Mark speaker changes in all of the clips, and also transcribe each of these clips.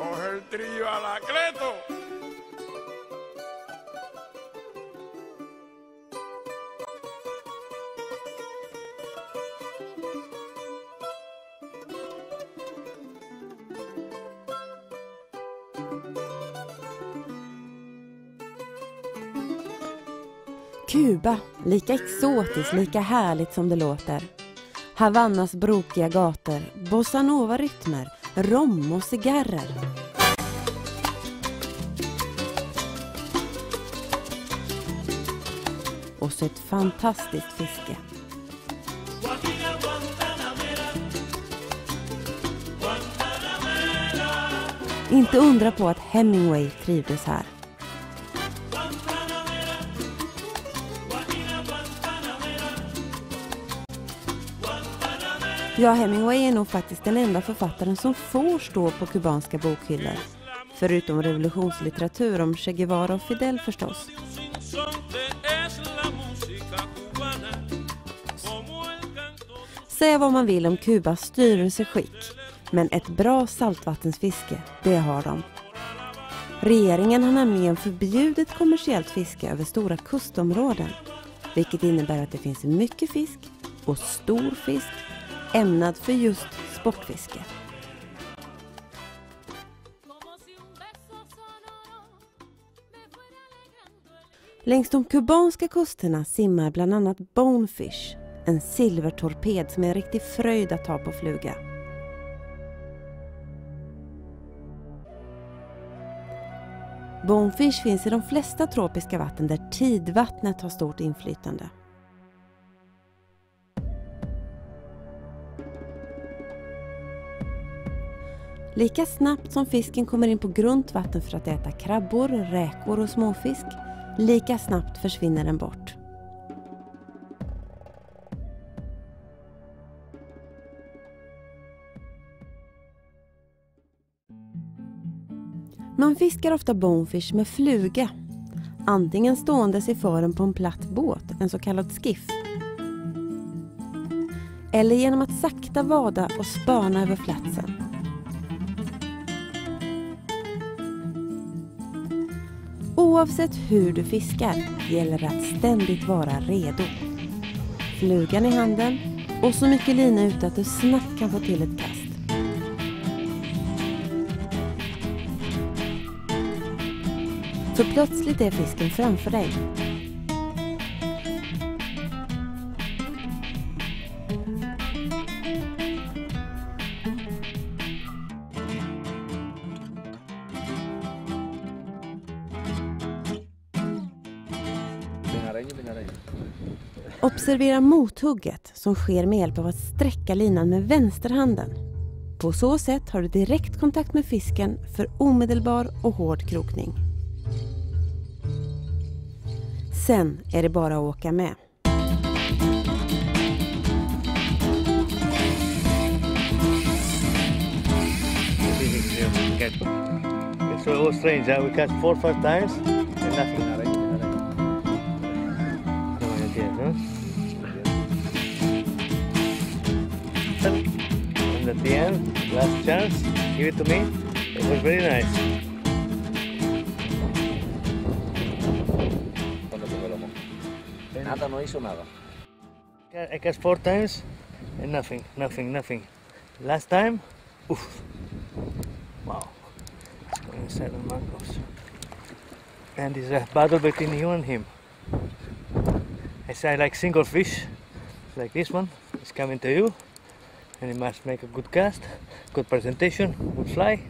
Speaker 1: Coge el trío Anacleto.
Speaker 2: Kuba, lika exotiskt, lika härligt som det låter. Havannas brokiga gator, bossanova-rytmer, rom och cigarrer. Och så ett fantastiskt fiske. Inte undra på att Hemingway trivdes här. Ja, Hemingway är nog faktiskt den enda författaren som får stå på kubanska bokhyllor. Förutom revolutionslitteratur om Che Guevara och Fidel förstås. Säga vad man vill om Kubas styrelseskick, men ett bra saltvattensfiske, det har de. Regeringen har nämligen förbjudit kommersiellt fiske över stora kustområden, vilket innebär att det finns mycket fisk och stor fisk ämnad för just sportfiske. Längs de kubanska kusterna simmar bland annat Bonefish, en silvertorped som är en riktig fröjd att ta på fluga. Bonefish finns i de flesta tropiska vatten där tidvattnet har stort inflytande. Lika snabbt som fisken kommer in på grunt vatten för att äta krabbor, räkor och småfisk, lika snabbt försvinner den bort. Man fiskar ofta bonefish med fluga, antingen ståendes i fören på en platt båt, en så kallad skiff, eller genom att sakta vada och spana över platsen. Oavsett hur du fiskar gäller det att ständigt vara redo. Flugan i handen och så mycket lina ute att du snabbt kan få till ett kast. För plötsligt är fisken framför dig. Observera mothugget som sker med hjälp av att sträcka linan med vänsterhanden. På så sätt har du direkt kontakt med fisken för omedelbar och hård krokning. Sen är det bara att åka med.
Speaker 3: It's so strange. Huh? We catch four, five times and nothing. At the end, last chance, give it to me. It was very nice.
Speaker 4: Nada, no hizo nada.
Speaker 3: I catch four times and nothing, nothing, nothing. Last time, oof. Wow. Seven Marcos. And it's a battle between you and him. I say I like single fish, like this one. It's coming to you, and you must make a good cast, good presentation, good fly,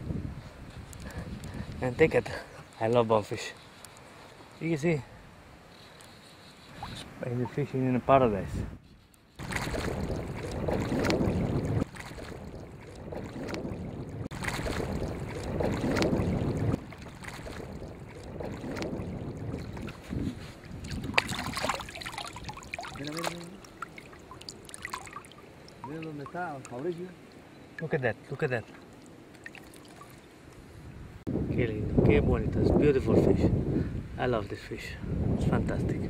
Speaker 3: and take it. I love bonefish. Easy. You're fishing in a paradise.
Speaker 4: the cow. How?
Speaker 3: Look at that, look at that. Killing the Cape Bonitans, beautiful fish. I love this fish, it's fantastic.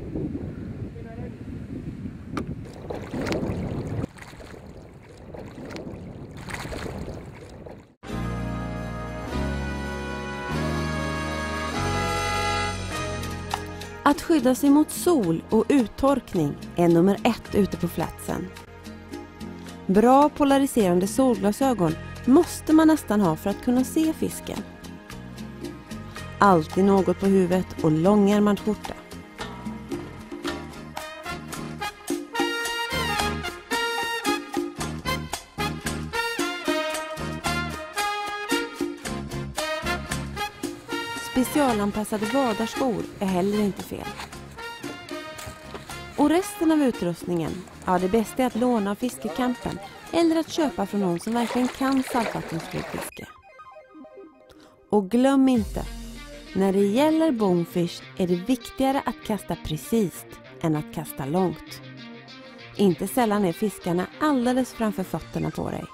Speaker 2: Att skydda sig mot sol och uttorkning är nummer ett ute på flats. Bra polariserande solglasögon måste man nästan ha för att kunna se fisken. Alltid något på huvudet och långärmad skjorta. Specialanpassade vadarskor är heller inte fel. Och resten av utrustningen, ja det bästa är att låna av fiskekampen eller att köpa från någon som verkligen kan saltvattensflugfiske. Och glöm inte, när det gäller bonfish är det viktigare att kasta precis än att kasta långt. Inte sällan är fiskarna alldeles framför fötterna på dig.